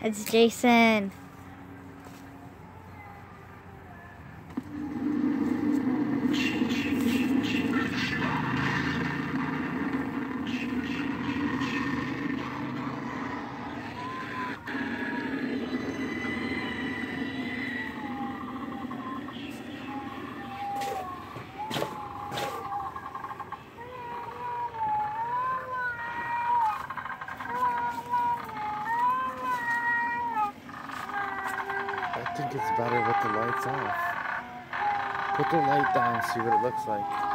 It's Jason. Think it's better with the lights off. Put the light down, see what it looks like.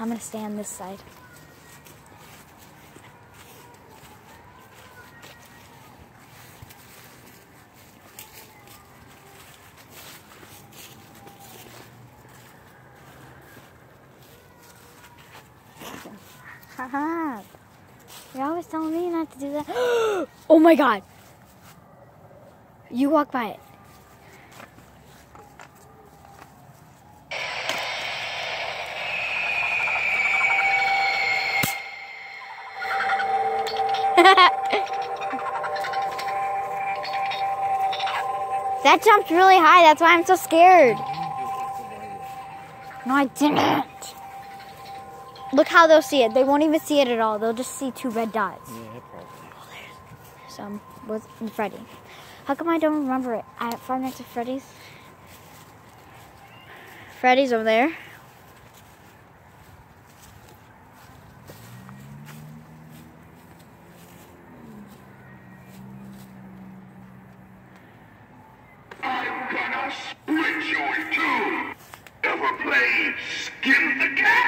I'm gonna stay on this side. Haha. You're always telling me not to do that. oh my god. You walk by it. that jumped really high. That's why I'm so scared. No, I didn't. Look how they'll see it. They won't even see it at all. They'll just see two red dots. Yeah, probably. Some with Freddy. How come I don't remember it? I have Five Nights at Freddy's. Freddy's over there. Split you in two. Ever play Skin the Cat?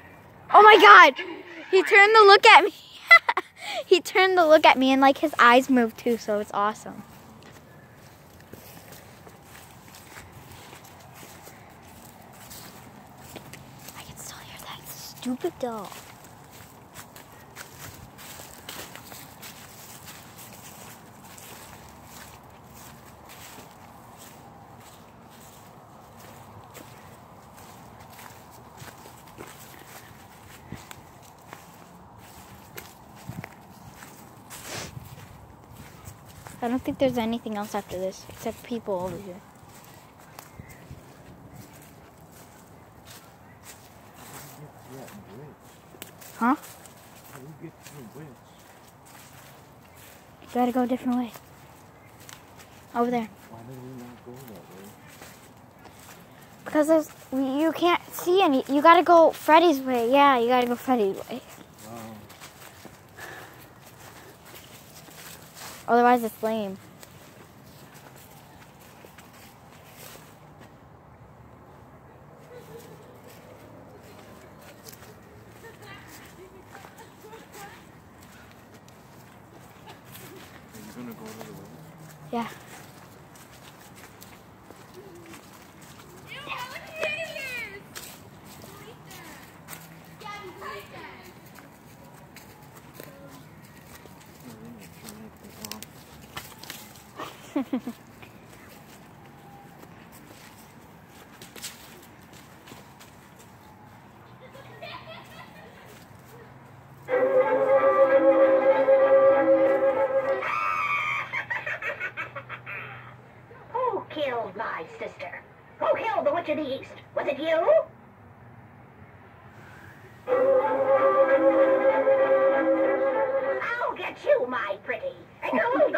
Oh my god! He turned to look at me. he turned to look at me and like his eyes moved too, so it's awesome. I can still hear that stupid dog. I don't think there's anything else after this except people over here. Huh? Gotta go a different way. Over there. Because there's, you can't see any. You gotta go Freddy's way. Yeah, you gotta go Freddy's way. Otherwise, it's lame. Are you gonna go to the witch? Yeah. No, we're not turning it off. Who killed my sister? Who killed the Witch of the East? Was it you? I'll get you, my pretty. And you'll